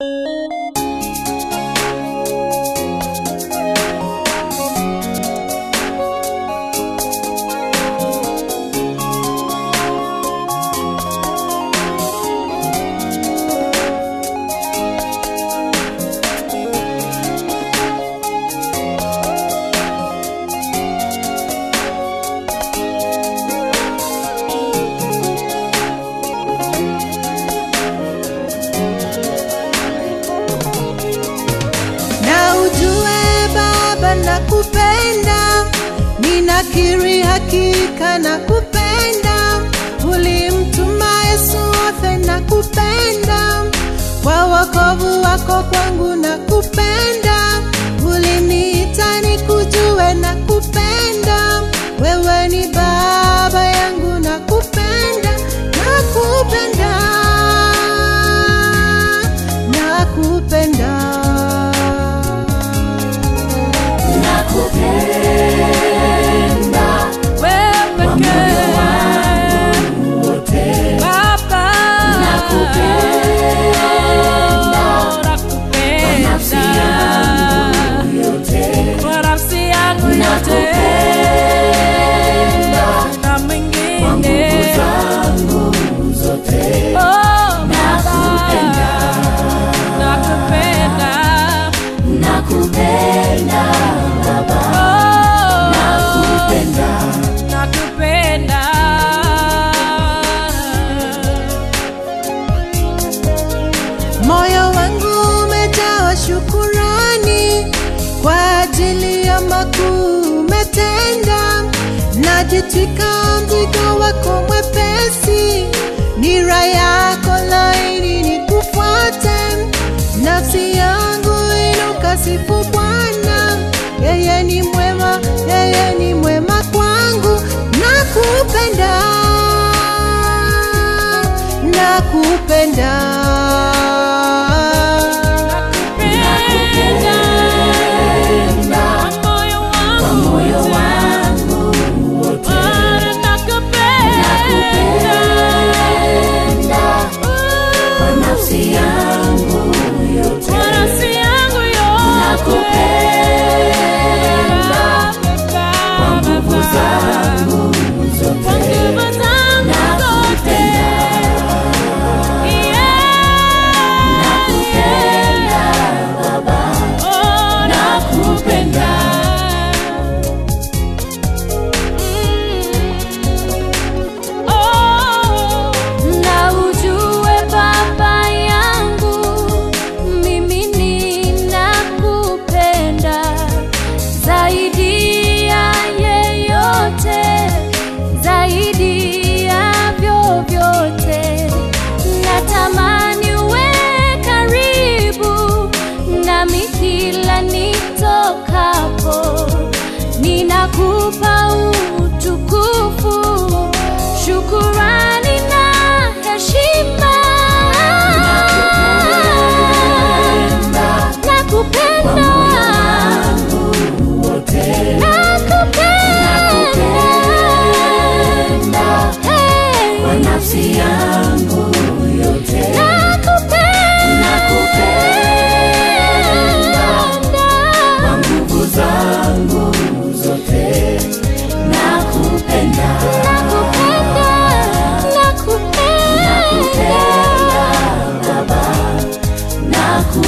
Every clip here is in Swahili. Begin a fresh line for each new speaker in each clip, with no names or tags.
you. Nilikiri hakika na kupenda, ulimtuma Yesu
wafe na
kupenda, kwa wakovu wako kwangu
na kupenda. ya.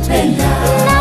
kupenda